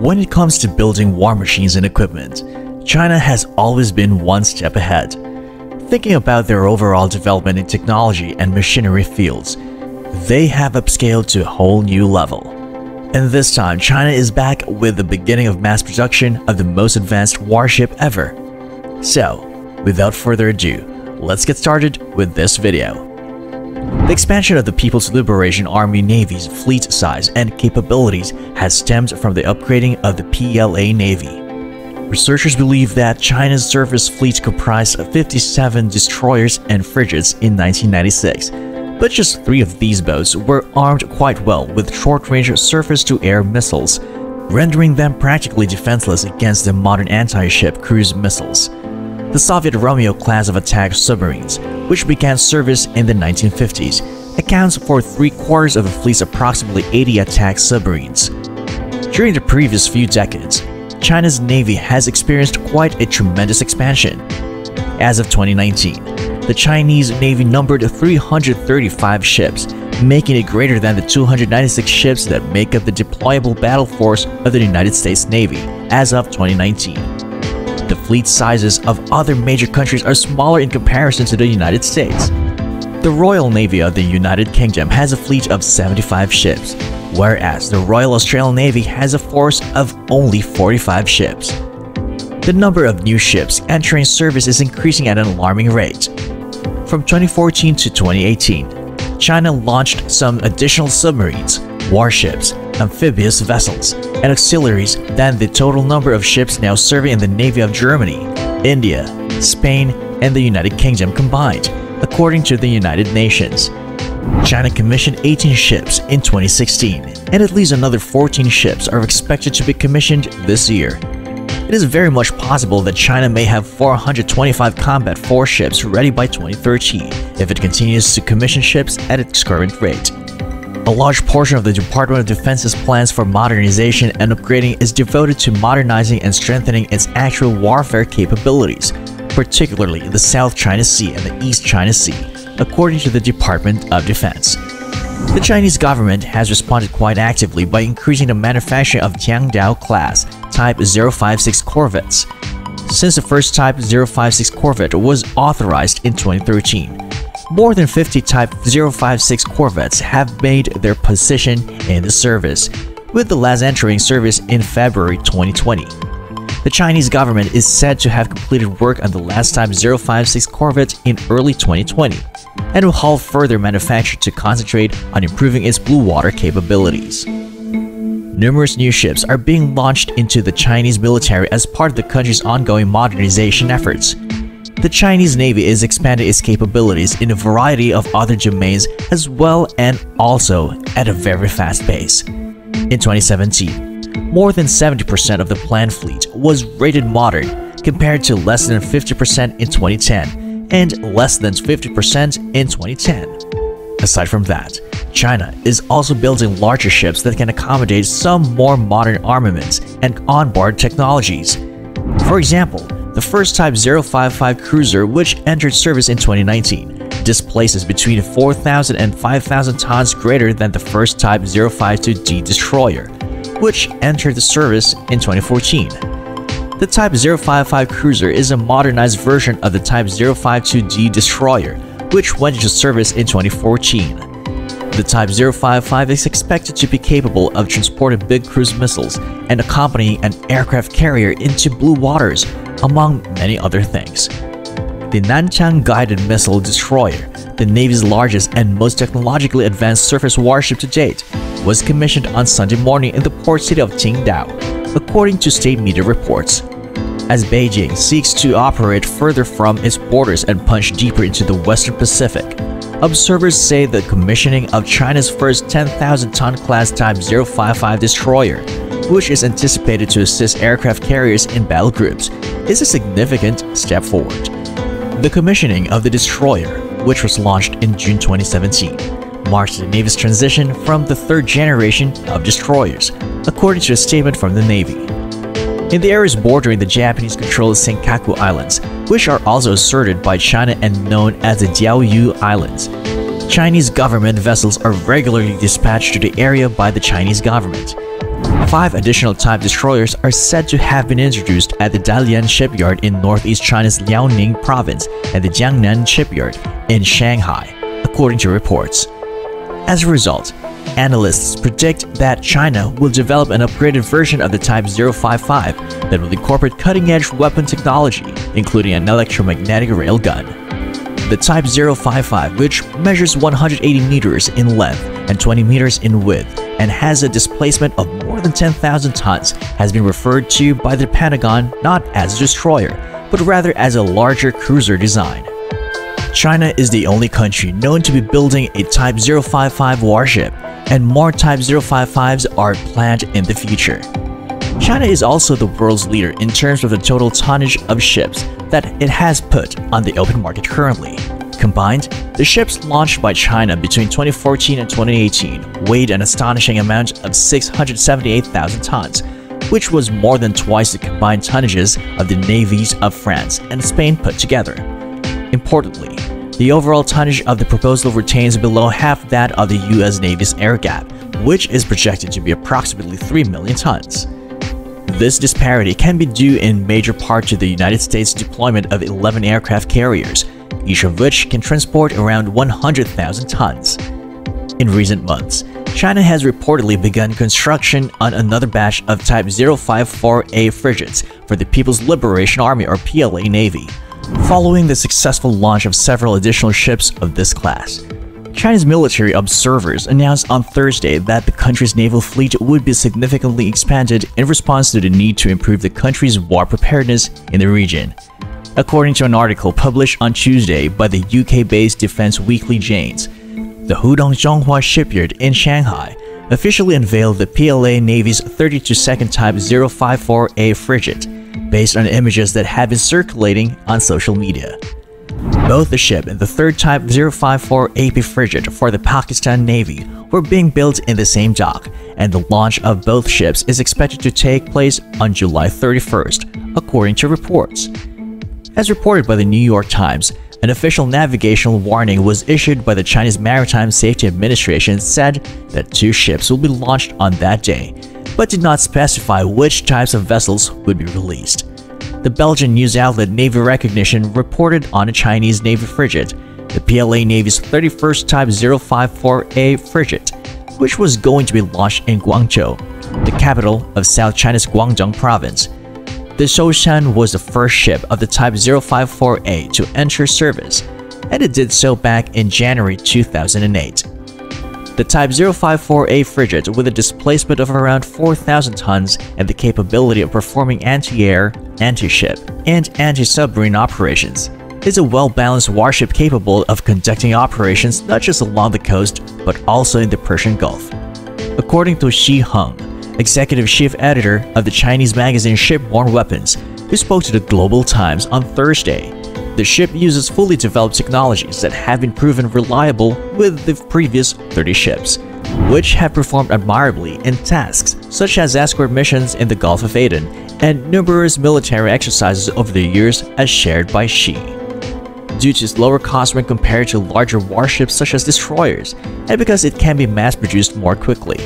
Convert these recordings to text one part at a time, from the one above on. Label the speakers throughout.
Speaker 1: When it comes to building war machines and equipment, China has always been one step ahead. Thinking about their overall development in technology and machinery fields, they have upscaled to a whole new level. And this time, China is back with the beginning of mass production of the most advanced warship ever. So, without further ado, let's get started with this video. The expansion of the People's Liberation Army Navy's fleet size and capabilities has stemmed from the upgrading of the PLA Navy. Researchers believe that China's surface fleet comprised 57 destroyers and frigates in 1996, but just three of these boats were armed quite well with short-range surface-to-air missiles, rendering them practically defenseless against the modern anti-ship cruise missiles. The Soviet Romeo class of attack submarines, which began service in the 1950s, accounts for three-quarters of the fleet's approximately 80 attack submarines. During the previous few decades, China's navy has experienced quite a tremendous expansion. As of 2019, the Chinese Navy numbered 335 ships, making it greater than the 296 ships that make up the deployable battle force of the United States Navy as of 2019. The fleet sizes of other major countries are smaller in comparison to the United States. The Royal Navy of the United Kingdom has a fleet of 75 ships, whereas the Royal Australian Navy has a force of only 45 ships. The number of new ships entering service is increasing at an alarming rate. From 2014 to 2018, China launched some additional submarines, warships, amphibious vessels, and auxiliaries than the total number of ships now serving in the Navy of Germany, India, Spain, and the United Kingdom combined, according to the United Nations. China commissioned 18 ships in 2016, and at least another 14 ships are expected to be commissioned this year it is very much possible that China may have 425 combat force ships ready by 2030 if it continues to commission ships at its current rate. A large portion of the Department of Defense's plans for modernization and upgrading is devoted to modernizing and strengthening its actual warfare capabilities, particularly the South China Sea and the East China Sea, according to the Department of Defense. The Chinese government has responded quite actively by increasing the manufacture of Jiangdao class Type 056 corvettes. Since the first Type 056 corvette was authorized in 2013, more than 50 Type 056 corvettes have made their position in the service, with the last entering service in February 2020. The Chinese government is said to have completed work on the last Type 056 corvette in early 2020 and will halt further manufacture to concentrate on improving its blue water capabilities. Numerous new ships are being launched into the Chinese military as part of the country's ongoing modernization efforts. The Chinese Navy is expanding its capabilities in a variety of other domains as well and also at a very fast pace. In 2017, more than 70% of the planned fleet was rated modern compared to less than 50% in 2010 and less than 50% in 2010. Aside from that, China is also building larger ships that can accommodate some more modern armaments and onboard technologies. For example, the first Type 055 cruiser, which entered service in 2019, displaces between 4,000 and 5,000 tons greater than the first Type 052D destroyer, which entered the service in 2014. The Type 055 cruiser is a modernized version of the Type 052D destroyer, which went into service in 2014. The Type 055 is expected to be capable of transporting big cruise missiles and accompanying an aircraft carrier into blue waters, among many other things. The Nanchang Guided Missile Destroyer, the Navy's largest and most technologically advanced surface warship to date, was commissioned on Sunday morning in the port city of Qingdao according to state media reports. As Beijing seeks to operate further from its borders and punch deeper into the Western Pacific, observers say the commissioning of China's first 10,000-ton class Type 055 destroyer, which is anticipated to assist aircraft carriers in battle groups, is a significant step forward. The commissioning of the destroyer, which was launched in June 2017, marks the Navy's transition from the third generation of destroyers, according to a statement from the Navy. In the areas bordering the Japanese-controlled Senkaku Islands, which are also asserted by China and known as the Diaoyu Islands, Chinese government vessels are regularly dispatched to the area by the Chinese government. Five additional type destroyers are said to have been introduced at the Dalian shipyard in northeast China's Liaoning province and the Jiangnan shipyard in Shanghai, according to reports. As a result, analysts predict that China will develop an upgraded version of the Type 055 that will incorporate cutting-edge weapon technology, including an electromagnetic railgun. The Type 055, which measures 180 meters in length and 20 meters in width, and has a displacement of more than 10,000 tons, has been referred to by the Pentagon not as a destroyer, but rather as a larger cruiser design. China is the only country known to be building a Type 055 warship, and more Type 055s are planned in the future. China is also the world's leader in terms of the total tonnage of ships that it has put on the open market currently. Combined, the ships launched by China between 2014 and 2018 weighed an astonishing amount of 678,000 tons, which was more than twice the combined tonnages of the navies of France and Spain put together. Importantly, the overall tonnage of the proposal retains below half that of the US Navy's air gap, which is projected to be approximately 3 million tons. This disparity can be due in major part to the United States' deployment of 11 aircraft carriers, each of which can transport around 100,000 tons. In recent months, China has reportedly begun construction on another batch of Type 054A frigates for the People's Liberation Army or PLA Navy, following the successful launch of several additional ships of this class. Chinese military observers announced on Thursday that the country's naval fleet would be significantly expanded in response to the need to improve the country's war preparedness in the region according to an article published on Tuesday by the UK-based Defense Weekly Janes. The Hudong Zhonghua shipyard in Shanghai officially unveiled the PLA Navy's 32nd Type 054A frigate, based on images that had been circulating on social media. Both the ship and the third Type 054 AP frigate for the Pakistan Navy were being built in the same dock, and the launch of both ships is expected to take place on July 31st, according to reports. As reported by the New York Times, an official navigational warning was issued by the Chinese Maritime Safety Administration said that two ships will be launched on that day, but did not specify which types of vessels would be released. The Belgian news outlet Navy Recognition reported on a Chinese Navy frigate, the PLA Navy's 31st Type 054A frigate, which was going to be launched in Guangzhou, the capital of South China's Guangdong province, the Zhoushan was the first ship of the Type 054A to enter service, and it did so back in January 2008. The Type 054A frigate, with a displacement of around 4,000 tons and the capability of performing anti-air, anti-ship, and anti-submarine operations, is a well-balanced warship capable of conducting operations not just along the coast, but also in the Persian Gulf. According to Xi Heng, executive chief editor of the Chinese magazine Shipborne Weapons, who spoke to the Global Times on Thursday. The ship uses fully developed technologies that have been proven reliable with the previous 30 ships, which have performed admirably in tasks such as escort missions in the Gulf of Aden and numerous military exercises over the years as shared by Xi. Due to its lower cost when compared to larger warships such as destroyers, and because it can be mass-produced more quickly,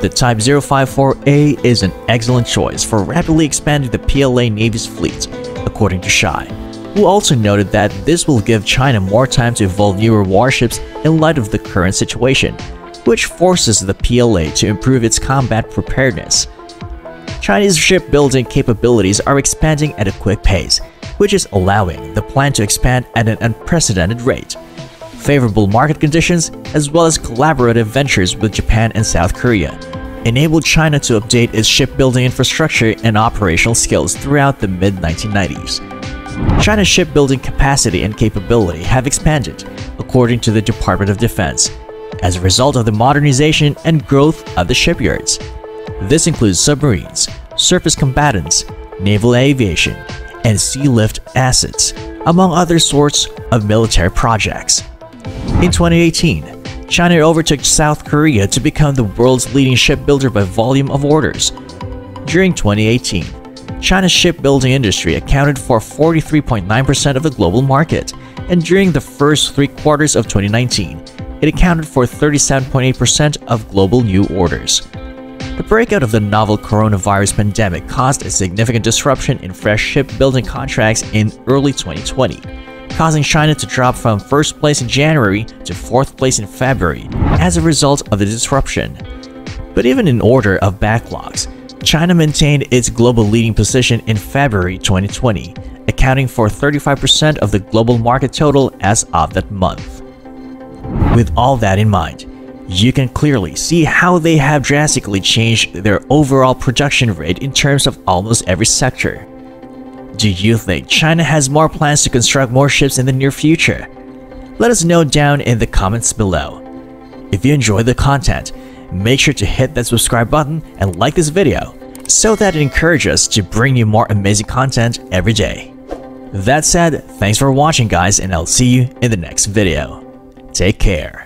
Speaker 1: the Type 054A is an excellent choice for rapidly expanding the PLA Navy's fleet, according to Shai, who also noted that this will give China more time to evolve newer warships in light of the current situation, which forces the PLA to improve its combat preparedness. Chinese shipbuilding capabilities are expanding at a quick pace, which is allowing the PLAN to expand at an unprecedented rate favorable market conditions, as well as collaborative ventures with Japan and South Korea, enabled China to update its shipbuilding infrastructure and operational skills throughout the mid-1990s. China's shipbuilding capacity and capability have expanded, according to the Department of Defense, as a result of the modernization and growth of the shipyards. This includes submarines, surface combatants, naval aviation, and sea lift assets, among other sorts of military projects. In 2018, China overtook South Korea to become the world's leading shipbuilder by volume of orders. During 2018, China's shipbuilding industry accounted for 43.9% of the global market, and during the first three quarters of 2019, it accounted for 37.8% of global new orders. The breakout of the novel coronavirus pandemic caused a significant disruption in fresh shipbuilding contracts in early 2020, causing China to drop from first place in January to fourth place in February as a result of the disruption. But even in order of backlogs, China maintained its global leading position in February 2020, accounting for 35% of the global market total as of that month. With all that in mind, you can clearly see how they have drastically changed their overall production rate in terms of almost every sector. Do you think China has more plans to construct more ships in the near future? Let us know down in the comments below. If you enjoyed the content, make sure to hit that subscribe button and like this video so that it encourages us to bring you more amazing content every day. That said, thanks for watching guys and I'll see you in the next video. Take care.